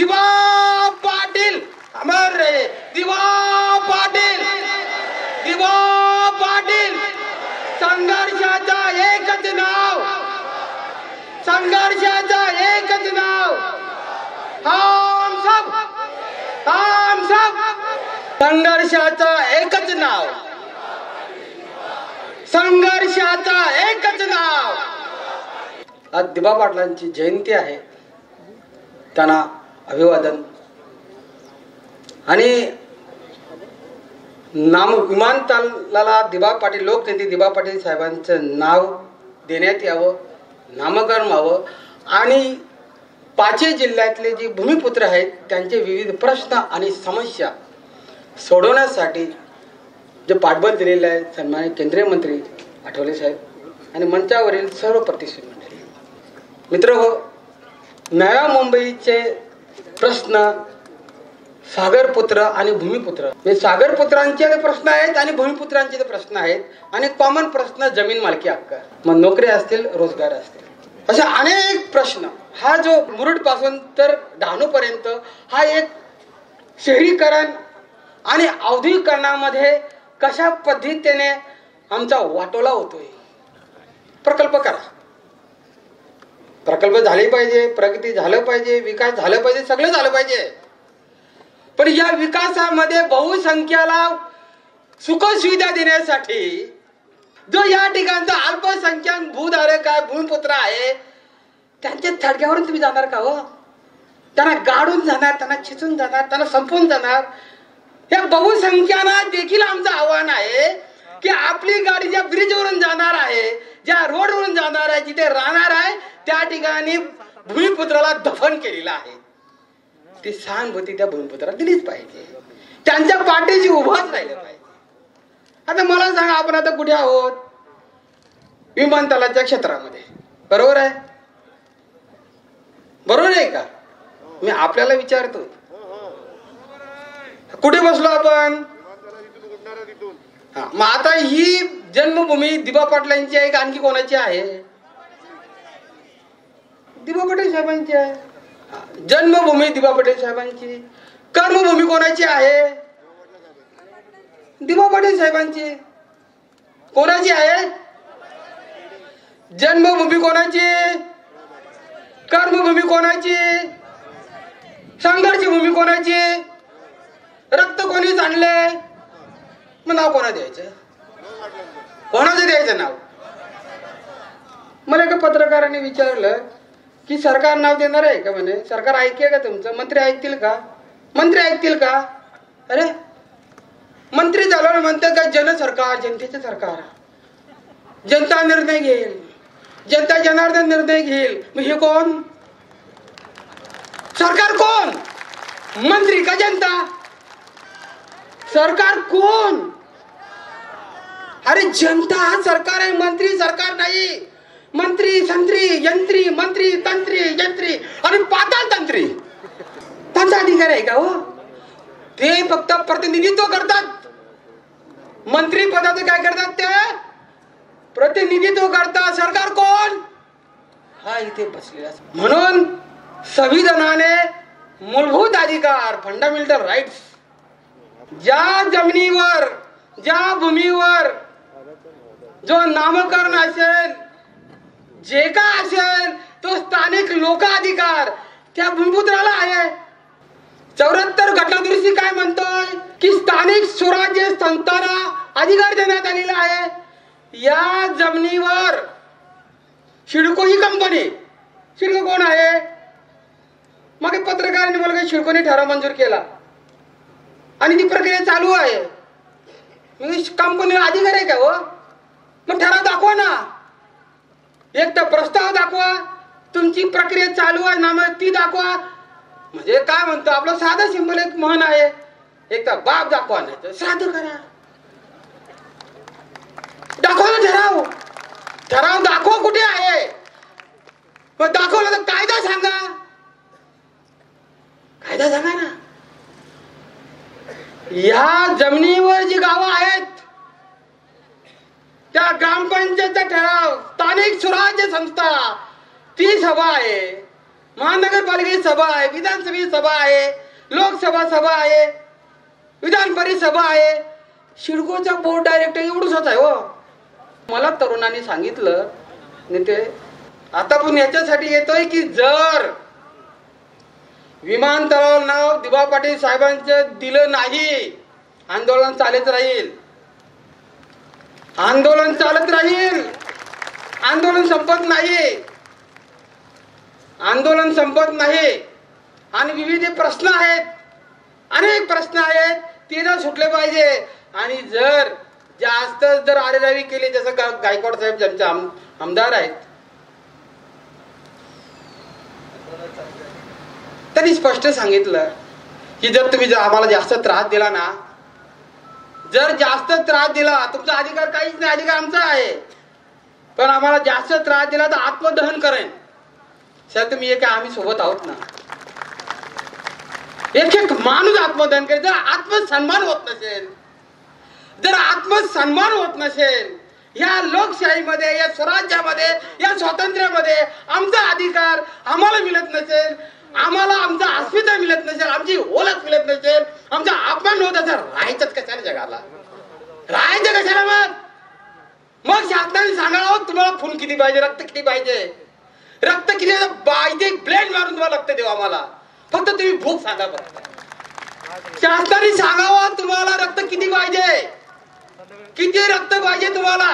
दिवा पाटील अमर रे. दिवा पाटील दिवा पाटील. संघर्षाचा एकच नाव. संघर्षाचा एकच नाव. हम सब हम सब. संघर्षाचा एकच नाव. संघर्षाचा एकच नाव. आज दिबा पाटलांची जयंती आहे. त्यांना अभिवादन. आणि नाम विमानतळाला दिबा पाटील लोकनेते दिबा पाटील साहेबांचं नाव देण्यात यावं नामकरण व्हावं. आणि पाचही जिल्ह्यातले जे भूमिपुत्र आहेत त्यांचे विविध प्रश्न आणि समस्या सोडवण्यासाठी जे पाठबळ दिलेले आहे सन्मानित केंद्रीय मंत्री आठवले साहेब आणि मंचावरील सर्व प्रतिष्ठित मंडळी. मित्र हो नव्या मुंबईचे प्रश्न सागरपुत्र आणि भूमिपुत्र. म्हणजे सागरपुत्रांचे ते प्रश्न आहेत आणि भूमिपुत्रांचे ते प्रश्न आहेत आणि कॉमन प्रश्न जमीन मालकी हक्क. मग नोकरी असतील रोजगार असतील. असे अनेक प्रश्न. हा जो मुरुडपासून तर डहाणू पर्यंत हा एक शहरीकरण आणि औद्योगिकरणामध्ये कशा पद्धतीने आमचा वाटोला होतोय? प्रकल्प करा. प्रकल्प झाले पाहिजे प्रगती झालं पाहिजे विकास झालं पाहिजे सगळं झालं पाहिजे. पण या विकासामध्ये बहुसंख्याला सुखसुविधा देण्यासाठी जो या ठिकाणचा अल्पसंख्याक भूधारक आहे भूमिपुत्र आहे त्यांच्या थडक्यावरून तुम्ही जाणार का हो? त्यांना गाडून जाणार त्यांना चिचून जाणार त्यांना संपून जाणार. या बहुसंख्याना देखील आमचं आव्हान आहे की आपली गाडी ज्या ब्रिजवरून जाणार आहे ज्या रोडवरून जाणार आहे जिथे राहणार आहे त्या ठिकाणी भूमिपुत्राला दफन केलेलं आहे. ती सहानुभूती त्या भूमिपुत्राला दिलीच पाहिजे. त्यांच्या पाठीशी उभाच राहिलं पाहिजे. आता मला सांगा आपण आता कुठे आहोत? विमानतळाच्या क्षेत्रामध्ये. बरोबर आहे? बरोबर आहे का? मी आपल्याला विचारतो. कुठे बसलो आपण? हा मग आता ही जन्मभूमी दिबा पाटलांची आहे का? आणखी कोणाची आहे? दिबा पटेल साहेबांची आहे. जन्मभूमी दिबा पटेल साहेबांची. कर्मभूमी कोणाची आहे? दिबा पाटील साहेबांची. कोणाची आहे? जन्मभूमी कोणाची? कर्मभूमी कोणाची? संघर्ष भूमी कोणाची? रक्त कोणी आणले मग नाव कोणा द्यायचं? कोणाचं द्यायचं नाव? मला एका पत्रकाराने विचारलं की सरकार नाव देणार आहे का म्हणे? सरकार ऐकेल का तुमचं? मंत्री ऐकतील का? मंत्री ऐकतील का? अरे मंत्री झाल्यावर म्हणतात का जन सरकार जनतेचे सरकार. जनता निर्णय घेईल. जनता जनार्दन निर्णय घेईल. मग हे कोण? सरकार कोण? मंत्री का जनता? सरकार कोण? अरे जनता हा सरकार आहे मंत्री सरकार नाही. मंत्री संत्री यंत्री मंत्री तंत्री यंत्री आणि पाताळ तंत्री. त्यांचा अधिकार आहे का हो? ते फक्त प्रतिनिधित्व करतात. मंत्री पदाचं काय करतात ते? प्रतिनिधित्व करतात. सरकार कोण? हा इथे बसलेला म्हणून संविधानाने मूलभूत अधिकार फंडामेंटल राईट्स ज्या जमिनीवर ज्या भूमीवर जो नामकरण असेल जे काय असेल तो स्थानिक लोक अधिकार त्या भूमिपुत्राला आहे. चौऱ्याहत्तर घटनादुरुस्ती काय म्हणतोय? की स्थानिक स्वराज्य संस्थांना अधिकार देण्यात आलेला आहे. या जमिनीवर शिडको ही कंपनी शिडको कोण आहे? मग पत्रकारांनी मला शिडकोने ठराव मंजूर केला. आणि ती प्रक्रिया चालू आहे. कंपनीला अधिकार आहे का हो? मग ठराव दाखवा ना. एक तर प्रस्ताव दाखवा. तुमची प्रक्रिया चालू आहे ना मग ती दाखवा. म्हणजे काय म्हणतो आपलं साधं सिंबल एक म्हण आहे. एक तर बाप दाखवा नाही तर साधं करा. दाखवा ना ठराव. ठराव दाखवा कुठे आहे. मग दाखवलं तर कायदा सांगा. कायदा सांगा ना. या जमिनीवर जी गावं आहेत त्या ग्रामपंचायतचा ठराव स्थानिक स्वराज्य संस्था ती सभा आहे. महानगरपालिकेची सभा आहे विधानसभेची सभा आहे लोकसभा सभा आहे विधान सभा आहे. शिडकोचा बोर्ड डायरेक्टर एवढंच आहे हो. मला तरुणांनी सांगितलं नेते आता पण याच्यासाठी येतोय की जर विमानतळावर नाव दिवा पाटील साहेबांचं दिलं नाही आंदोलन चालत राहील आंदोलन चालत राहील. आंदोलन संपत नाही. आंदोलन संपत नाही. आणि विविध प्रश्न आहेत. अनेक प्रश्न आहेत. ते ना सुटले पाहिजे. आणि जर जास्त जर आरेरावी केली जसं गायकवाड साहेब ज्यांचे आमदार आहेत. त्यांनी स्पष्ट सांगितलं की जर तुम्ही जर आम्हाला जास्त त्रास दिला ना जर जास्त त्रास दिला तुमचा अधिकार काहीच नाही अधिकार आमचा आहे. पण आम्हाला जास्त त्रास दिला तर आत्मदहन करेन. सर तुम्ही एक आम्ही सोबत आहोत ना. एक एक माणूस आत्मदहन करेल जर आत्मसन्मान होत नसेल जर आत्मसन्मान होत नसेल या लोकशाहीमध्ये या स्वराज्यामध्ये या स्वातंत्र्यामध्ये आमचा अधिकार आम्हाला मिळत नसेल आम्हाला आमचा अस्मिता मिळत नसेल आमची ओळख मिळत नसेल आमचा अपमान होत असेल राहायचं कशाला मग? मग शासनाने सांगावं हो, तुम्हाला खून किती पाहिजे रक्त किती पाहिजे? रक्त किती पाहिजे ब्लेड मारून तुम्हाला रक्त देऊ आम्हाला. फक्त तुम्ही भूक सांगा फक्त शासनाने सांगावं हो, तुम्हाला रक्त किती पाहिजे? किती रक्त पाहिजे तुम्हाला?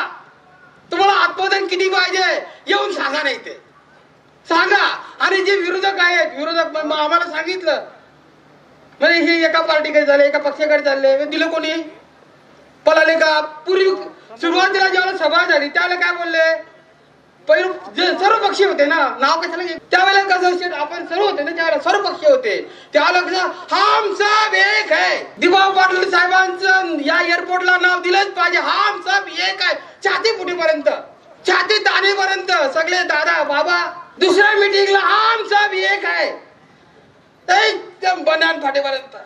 तुम्हाला आत्मदान किती पाहिजे? येऊन सांगा नाही ते सांगा. आणि जे विरोधक आहेत विरोधक मग मग आम्हाला सांगितलं. म्हणजे हे एका पार्टीकडे झाले एका पक्षाकडे चालले. दिलं कोणी? पळाले का? पूर्वी सुरुवातीला जेव्हा सभा झाली त्यावेळेला काय बोलले? पहिले जे सर्व पक्षी होते ना नाव कशाला त्यावेळेला कसं आपण सर्व होते ना त्यावेळेला सर्व पक्षी होते. त्यावेळेला कसं हम सब एक आहे दिबा पाटील साहेबांचं या एअरपोर्टला नाव दिलंच पाहिजे. हम सब एक आहे छाती फुटीपर्यंत छाती ताणेपर्यंत सगळे दादा बाबा दुसऱ्या मीटिंगला हम सब एक आहे एकदम बनान फाटेपर्यंत.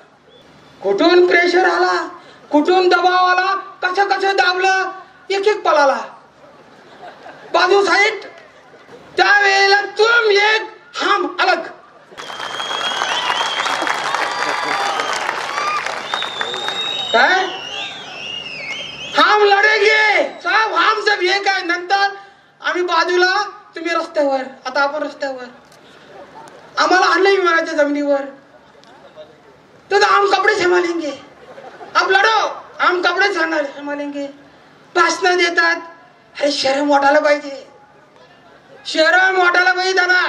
कुठून प्रेशर आला? कुठून दबाव आला? कसं कसं दाबलं? एक एक पळाला. बाजू साईड. त्यावेळेला तुम एक हम अलग. काय? हम लढेगे. साहेब हम सब एक आहे नंतर आम्ही बाजूला तुम्ही रस्त्यावर. आता आपण रस्त्यावर. आम्हाला आणलं विमानाच्या जमिनीवर. तर हम कपडे संभालेंगे आम लढो आम कपडे सांभाळ संभालेंगे भाषण देतात अरे शरम वाटायला पाहिजे शरम वाटायला पाहिजे दादा।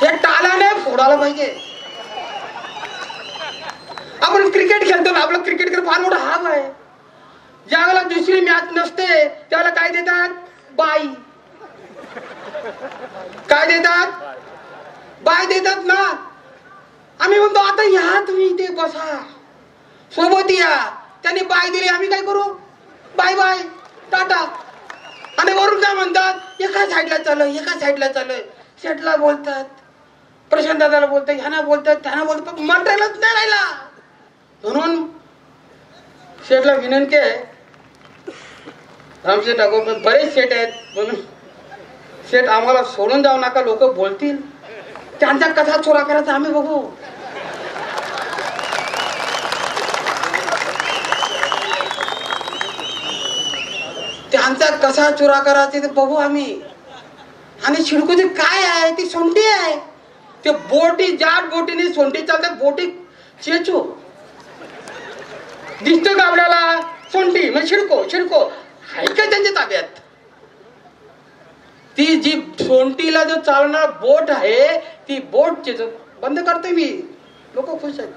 हे। टालाने फोडायला पाहिजे आपण क्रिकेट खेळतो ना आपलं क्रिकेट कर फार मोठा हाब आहे ज्यावेळेला दुसरी मॅच नसते त्याला काय देतात बाई। काय देतात बाय देतात ना। आम्ही म्हणतो आता या तुम्ही इथे बसा. सोबत या. त्यांनी बाय दिली आम्ही काय करू? Bye bye. टाटा. आणि वरून काय म्हणतात? एका साईडला चालू एका साईडला चालू शेटला बोलतात. प्रशांत दादाला बोलतात ह्याना बोलतात त्यांना बोलतात मटेरियलच नाही राहिला. म्हणून शेठला विनंती आहे रामशेठ ठाकूर बरेच शेट आहेत. म्हणून शेट आम्हाला सोडून जाऊ नका लोक बोलतील. त्यांचा कसा चोरा करायचा आम्ही बघू. आमचा कसा चुरा करायचे ते बघू आम्ही. आणि छिडकूची काय आहे? ती सोंटी आहे. ते बोटी जाट बोटीने सोंटी चालते बोटी चेचू. दिसतो का आपल्याला? सोंटी म्हणजे शिडको शिडको. आहे का त्यांच्या ताब्यात? ती जी सोंटीला जो चालणार बोट आहे ती बोट चेच. बंद करते मी. लोक खुश आहेत.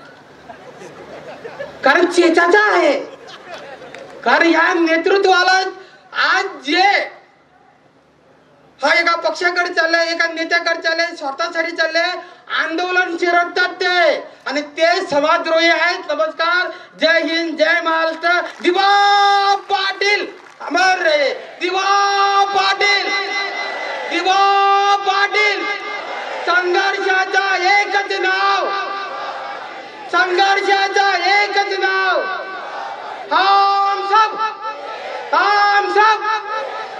कारण चेचाचा आहे. कारण या नेतृत्वाला आज जे हा एका पक्षाकडे चाललंय एका नेत्याकडे चाललंय स्वतःसाठी चाललंय आंदोलन चिरडतात ते. आणि ते समाजद्रोही आहेत. नमस्कार. जय हिंद जय महाराष्ट्र. दिवा पाटील. अमर रे. दिवा पाटील. दिवा पाटील. संघर्षाचा एकच नाव. संघर्षाचा एकच नाव. हा सब हम सब